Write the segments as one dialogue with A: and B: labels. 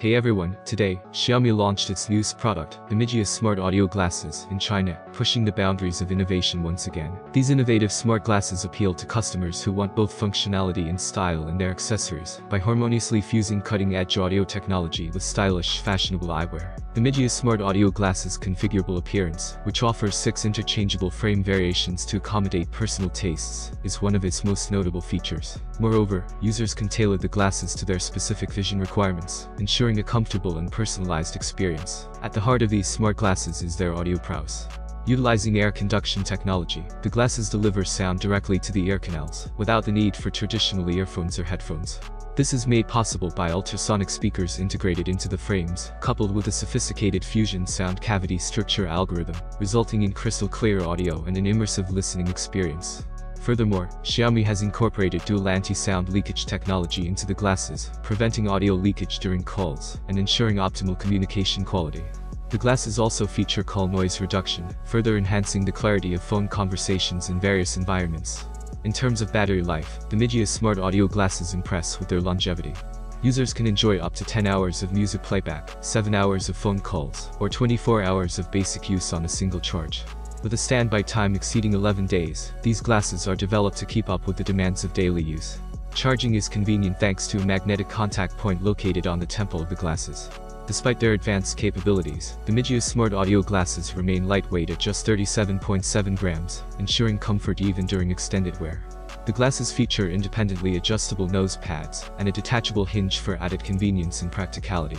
A: Hey everyone, today, Xiaomi launched its newest product, Mijia Smart Audio Glasses, in China, pushing the boundaries of innovation once again. These innovative smart glasses appeal to customers who want both functionality and style in their accessories, by harmoniously fusing cutting-edge audio technology with stylish, fashionable eyewear. Mijia Smart Audio Glasses configurable appearance, which offers six interchangeable frame variations to accommodate personal tastes, is one of its most notable features. Moreover, users can tailor the glasses to their specific vision requirements, ensuring ensuring a comfortable and personalized experience. At the heart of these smart glasses is their audio prowess. Utilizing air conduction technology, the glasses deliver sound directly to the ear canals, without the need for traditional earphones or headphones. This is made possible by ultrasonic speakers integrated into the frames, coupled with a sophisticated fusion sound cavity structure algorithm, resulting in crystal clear audio and an immersive listening experience. Furthermore, Xiaomi has incorporated dual anti-sound leakage technology into the glasses, preventing audio leakage during calls and ensuring optimal communication quality. The glasses also feature call noise reduction, further enhancing the clarity of phone conversations in various environments. In terms of battery life, the Mijia smart audio glasses impress with their longevity. Users can enjoy up to 10 hours of music playback, 7 hours of phone calls, or 24 hours of basic use on a single charge. With a standby time exceeding 11 days, these glasses are developed to keep up with the demands of daily use. Charging is convenient thanks to a magnetic contact point located on the temple of the glasses. Despite their advanced capabilities, the Mijia Smart Audio glasses remain lightweight at just 37.7 grams, ensuring comfort even during extended wear. The glasses feature independently adjustable nose pads and a detachable hinge for added convenience and practicality.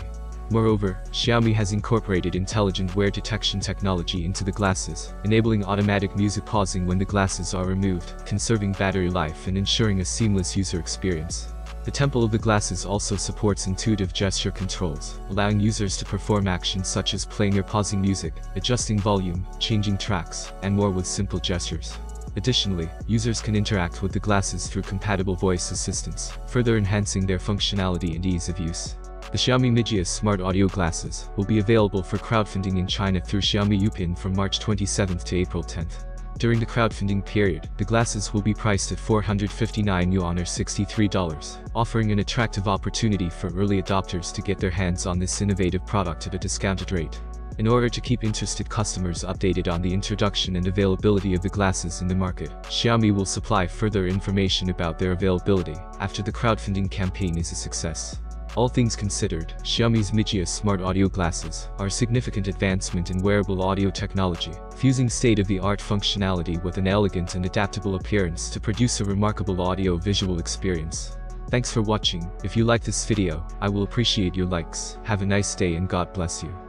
A: Moreover, Xiaomi has incorporated intelligent wear detection technology into the glasses, enabling automatic music pausing when the glasses are removed, conserving battery life and ensuring a seamless user experience. The temple of the glasses also supports intuitive gesture controls, allowing users to perform actions such as playing or pausing music, adjusting volume, changing tracks, and more with simple gestures. Additionally, users can interact with the glasses through compatible voice assistants, further enhancing their functionality and ease of use. The Xiaomi Mijia smart audio glasses will be available for crowdfunding in China through Xiaomi Youpin from March 27th to April 10th. During the crowdfunding period, the glasses will be priced at 459 yuan or $63, offering an attractive opportunity for early adopters to get their hands on this innovative product at a discounted rate. In order to keep interested customers updated on the introduction and availability of the glasses in the market, Xiaomi will supply further information about their availability after the crowdfunding campaign is a success. All things considered, Xiaomi's Mijia smart audio glasses are a significant advancement in wearable audio technology, fusing state-of-the-art functionality with an elegant and adaptable appearance to produce a remarkable audio-visual experience. Thanks for watching, if you like this video, I will appreciate your likes, have a nice day and God bless you.